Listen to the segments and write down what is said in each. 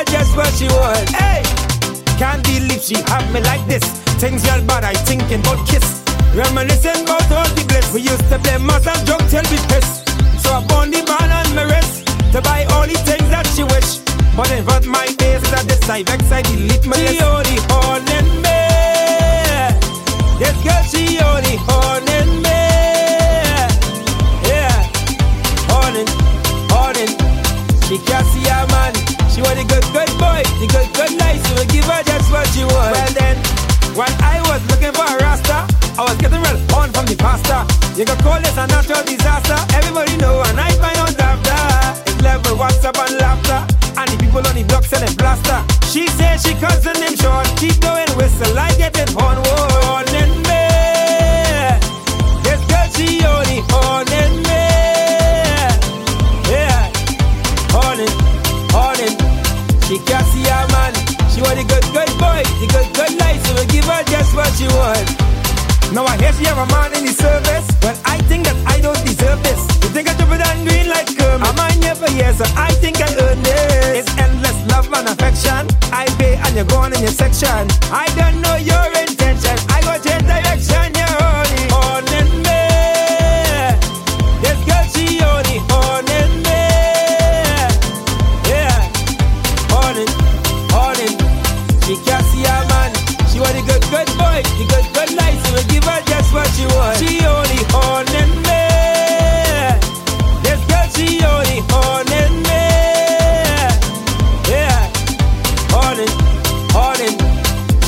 So we give her just what she was. Hey, can't believe she have me like this. Things girl bad, I thinking about kiss. Reminiscing about all the bliss. We used to play muscle drunk till we piss. So I bought the band on my wrist to buy all the things that she wish. But in front my face days that this I vex, I delete my She only horning me. This girl, she only see her man. She want the good, good boy, the good, good life. So we give her just what she want. Well then, when I was looking for a rasta, I was getting real on from the pasta. You can call this a natural disaster. Everybody know, and I find out after. It's level WhatsApp and laughter. And the people on the block selling blaster. She said she cousin him short. Keep going whistle like getting horn. She want the good, good boy, the good, good life. So we give her just what she want. Now I hear she have a man in the service. Well, I think that I don't deserve this. You think I drop it on green like um, Kermit? I'm on here for years, so I think I earned this. It's endless love and affection. I pay and you're going in your section. I don't know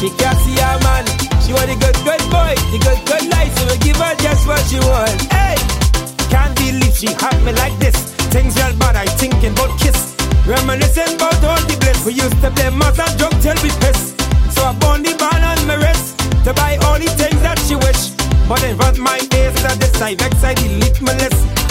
She can't see her man. She want the good, good boy, the good, good life. So we give her just what she want. Hey, can't believe she had me like this. Things real bad, I thinking about kiss. Reminiscing about all the bliss. We used to play muscle drunk till we piss. So I bought the band on my wrist to buy all the things that she wish. But in front my days that this I vex, I delete my list.